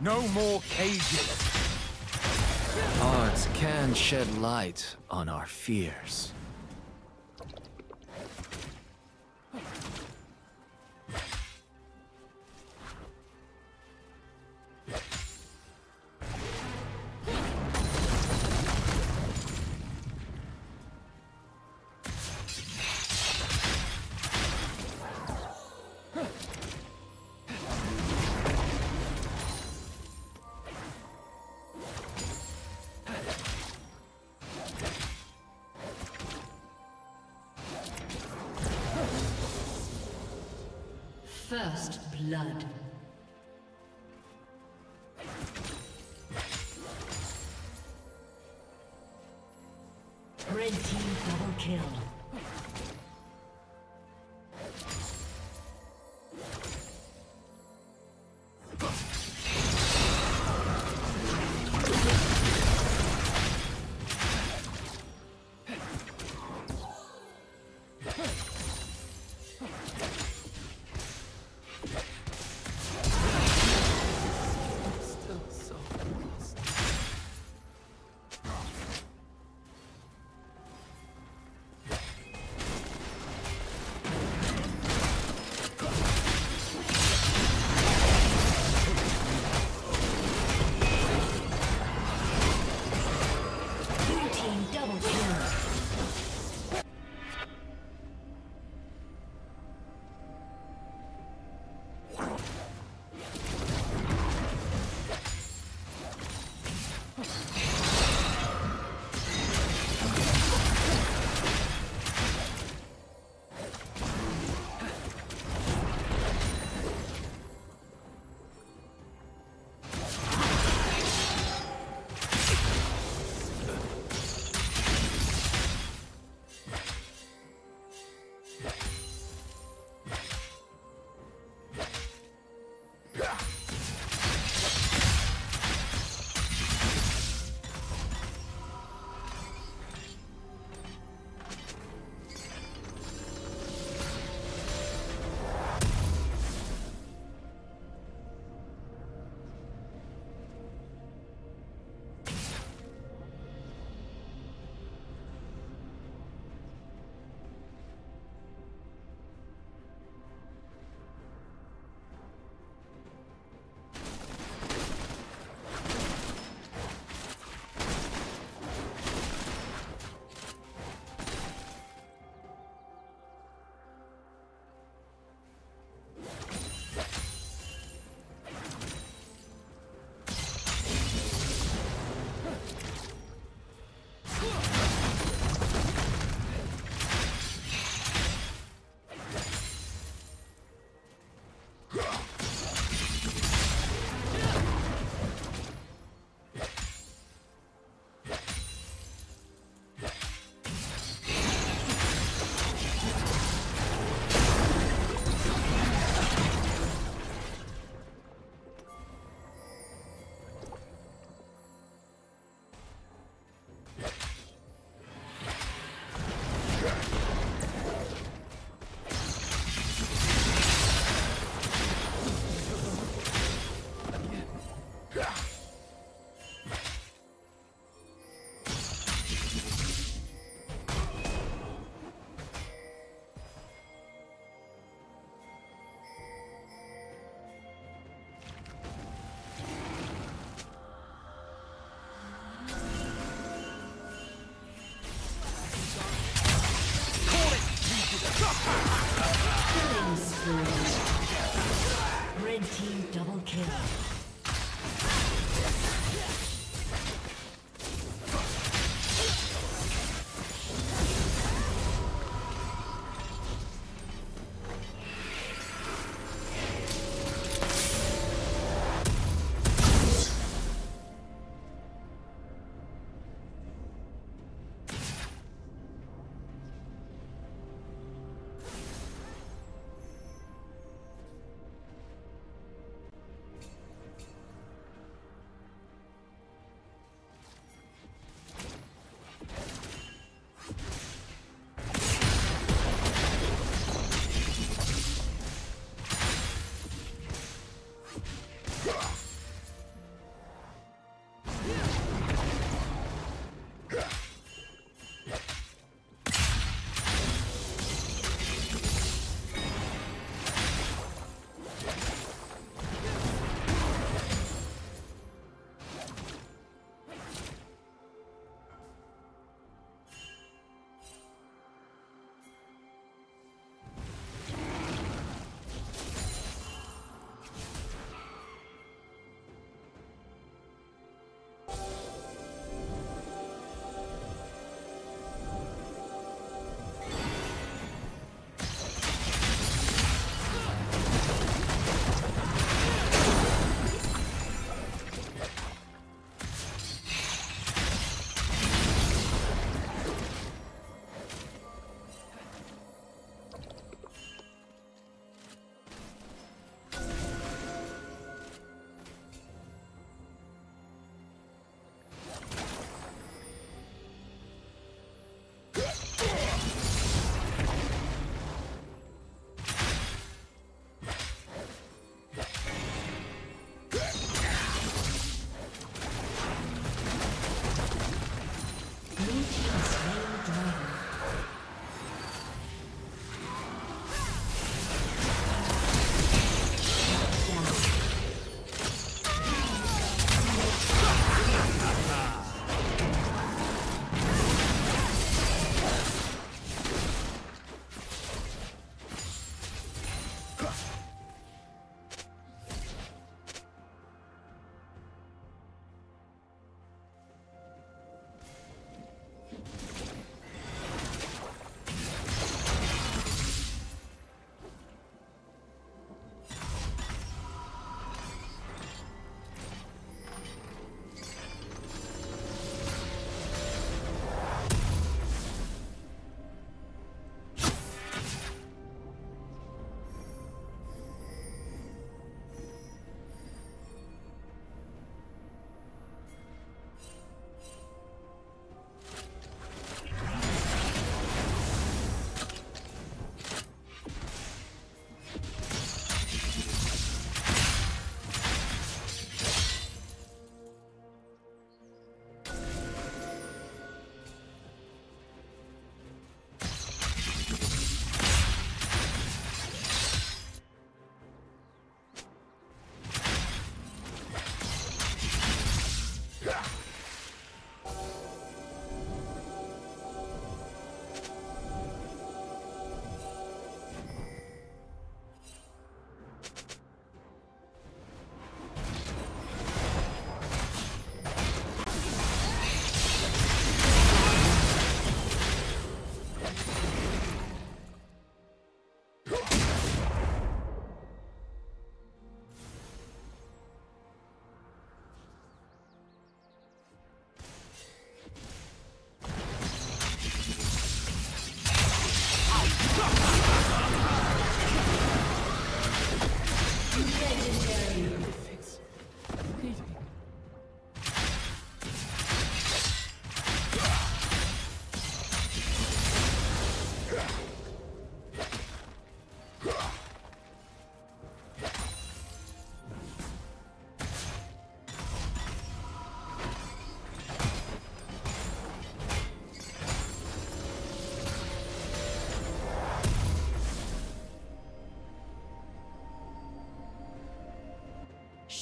No more cages. Art can shed light on our fears. Kill.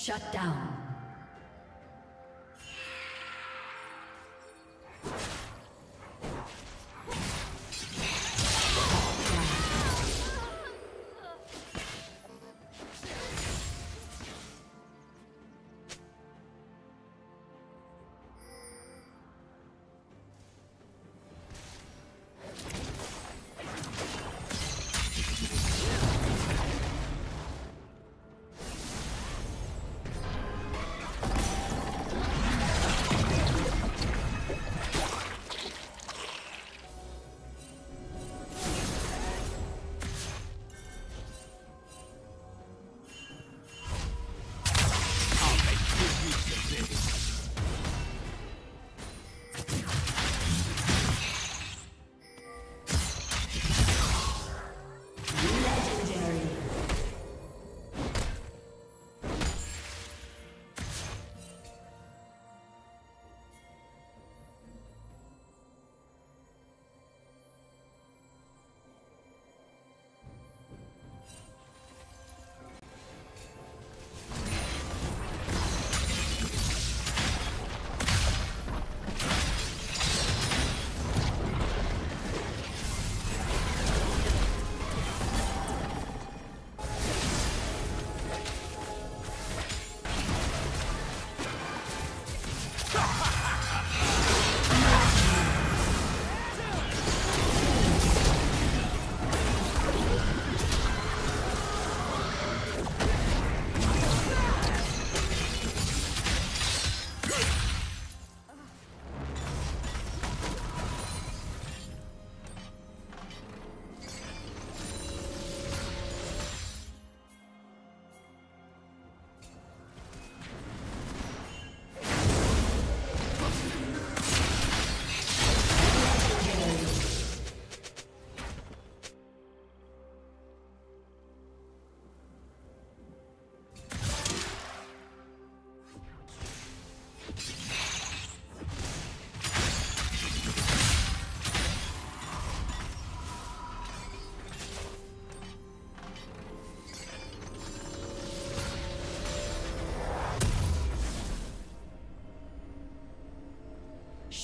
Shut down.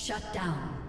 Shut down.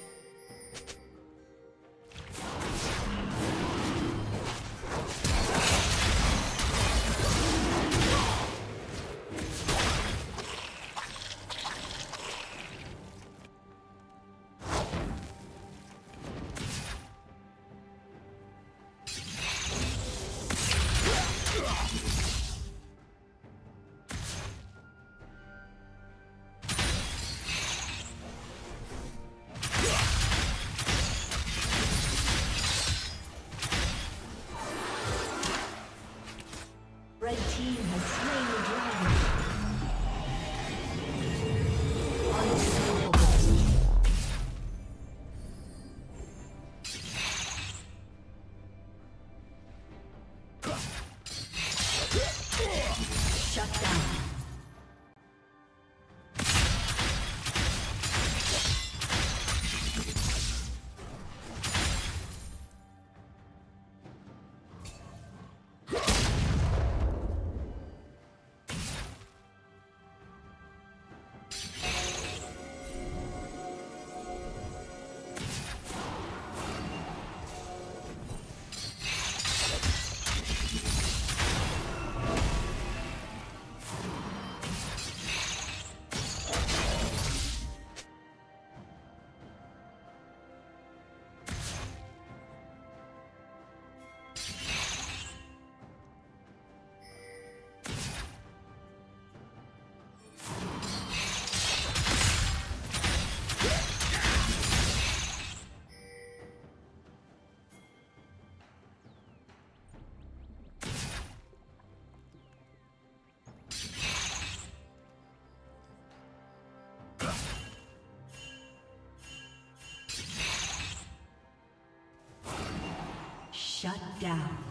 Shut down.